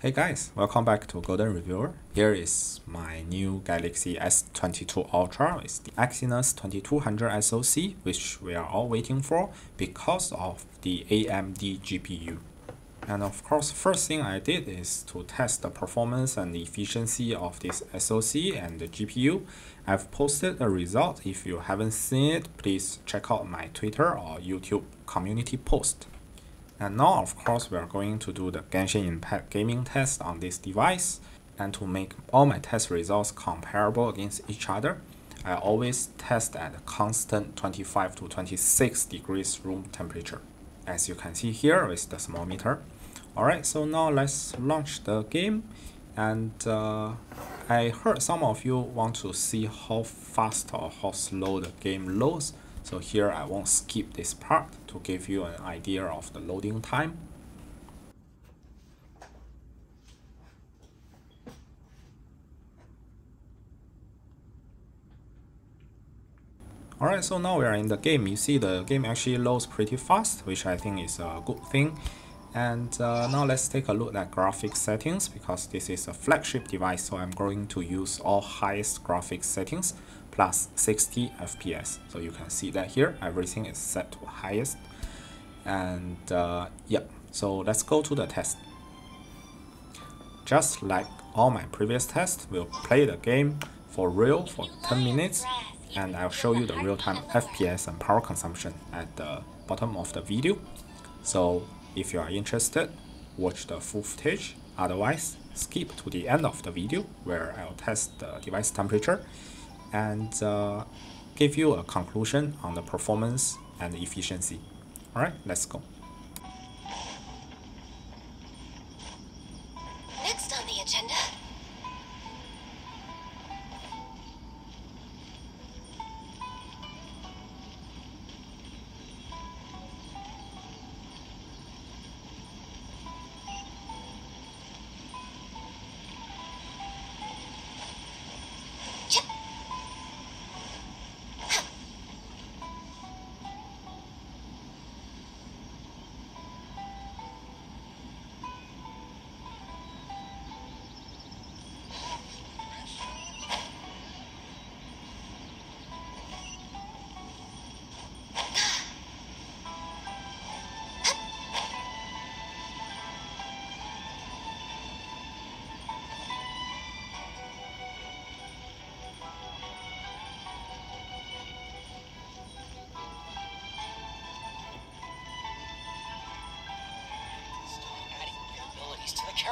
Hey guys, welcome back to Golden Reviewer. Here is my new Galaxy S22 Ultra with the Exynos 2200 SoC, which we are all waiting for because of the AMD GPU. And of course, first thing I did is to test the performance and the efficiency of this SoC and the GPU. I've posted a result. If you haven't seen it, please check out my Twitter or YouTube community post. And now of course we are going to do the Genshin Impact gaming test on this device. And to make all my test results comparable against each other, I always test at a constant 25 to 26 degrees room temperature. As you can see here with the thermometer. Alright, so now let's launch the game. And uh, I heard some of you want to see how fast or how slow the game loads. So here I won't skip this part to give you an idea of the loading time. Alright, so now we are in the game. You see the game actually loads pretty fast, which I think is a good thing. And uh, now let's take a look at graphics settings because this is a flagship device, so I'm going to use all highest graphics settings plus 60 FPS. So you can see that here, everything is set to highest. And uh, yep, so let's go to the test. Just like all my previous tests, we'll play the game for real for 10 minutes and I'll show you the real-time FPS and power consumption at the bottom of the video. So if you are interested, watch the full footage. Otherwise, skip to the end of the video where I'll test the device temperature and uh, give you a conclusion on the performance and efficiency. Alright, let's go.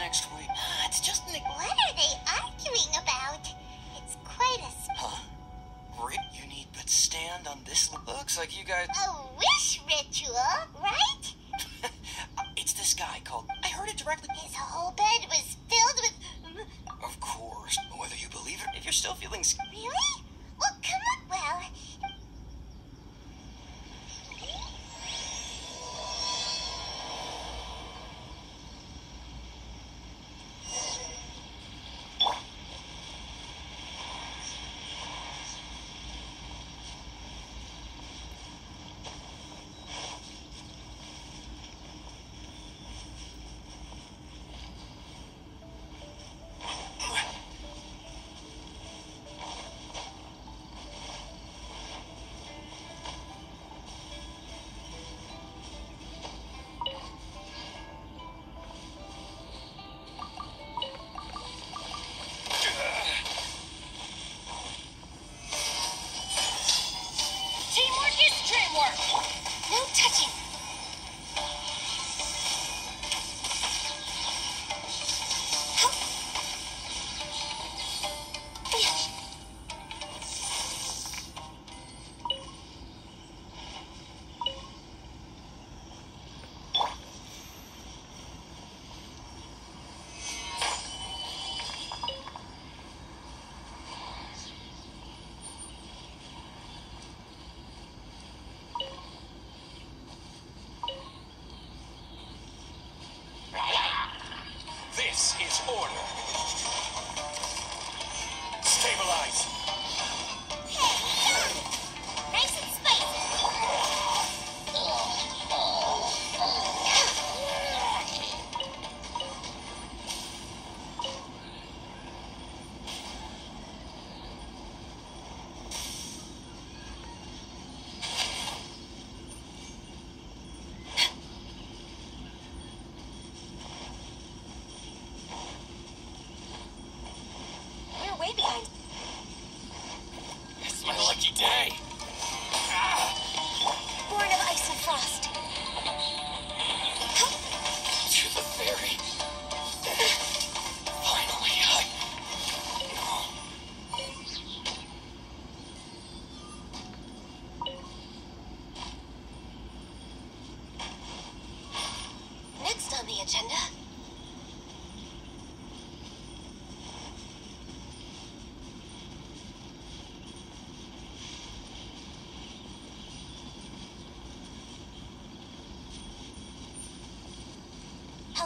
next week. Ah, It's just an. What are they arguing about? It's quite a sp- Huh? Rick, you need but stand on this. Looks like you guys. a wish ritual, right? It's this guy called. I heard it directly. His whole bed was filled with. Of course, whether you believe it, if you're still feeling. sc- Really?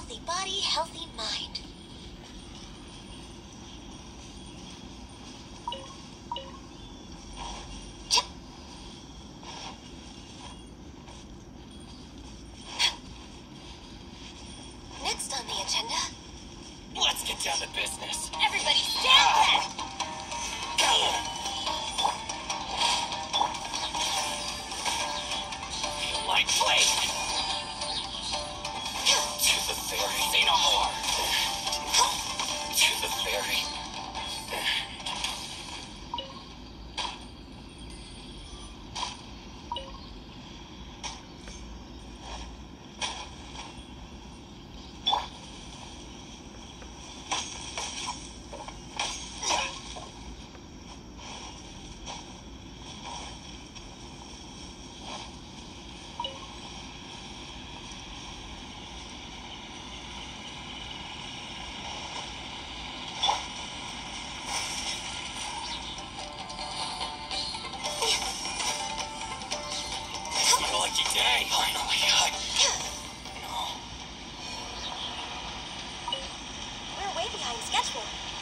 Healthy body, healthy mind. We're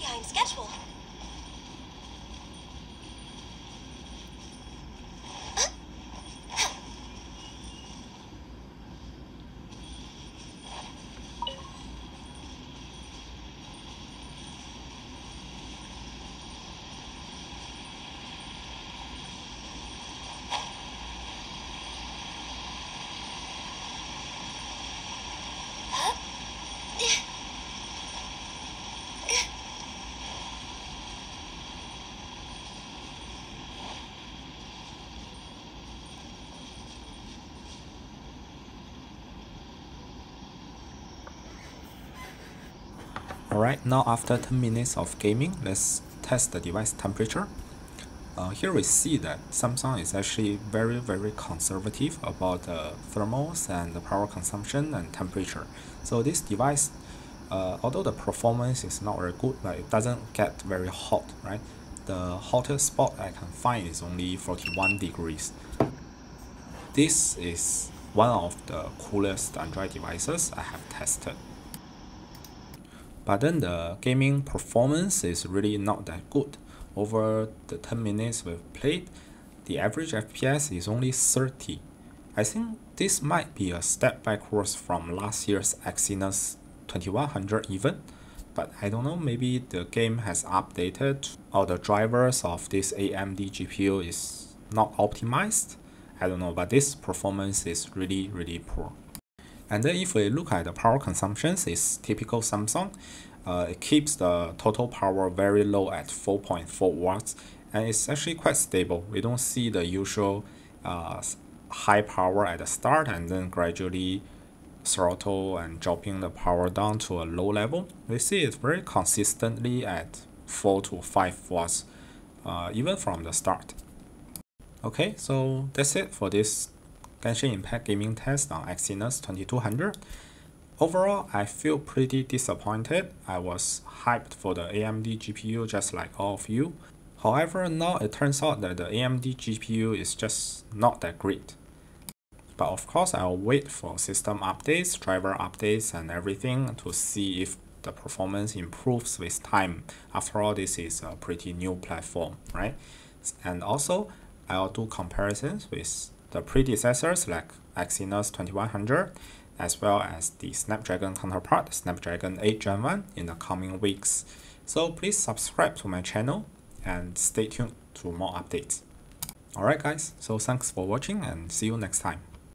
behind schedule. Alright, now after 10 minutes of gaming, let's test the device temperature. Uh, here we see that Samsung is actually very very conservative about the thermals and the power consumption and temperature. So this device, uh, although the performance is not very good, but it doesn't get very hot, right? The hottest spot I can find is only 41 degrees. This is one of the coolest Android devices I have tested. But then the gaming performance is really not that good. Over the 10 minutes we've played, the average FPS is only 30. I think this might be a step backwards from last year's Exynos 2100 even, but I don't know, maybe the game has updated or the drivers of this AMD GPU is not optimized. I don't know, but this performance is really, really poor. And then if we look at the power consumptions, it's typical Samsung. Uh, it keeps the total power very low at 4.4 watts and it's actually quite stable. We don't see the usual uh, high power at the start and then gradually throttle and dropping the power down to a low level. We see it very consistently at 4 to 5 watts uh, even from the start. Okay, so that's it for this Genshin Impact gaming test on Exynos 2200. Overall, I feel pretty disappointed. I was hyped for the AMD GPU just like all of you. However, now it turns out that the AMD GPU is just not that great. But of course, I'll wait for system updates, driver updates and everything to see if the performance improves with time. After all, this is a pretty new platform, right? And also, I'll do comparisons with the predecessors like Exynos 2100 as well as the Snapdragon counterpart Snapdragon 8 Gen 1 in the coming weeks. So please subscribe to my channel and stay tuned to more updates. Alright guys, so thanks for watching and see you next time.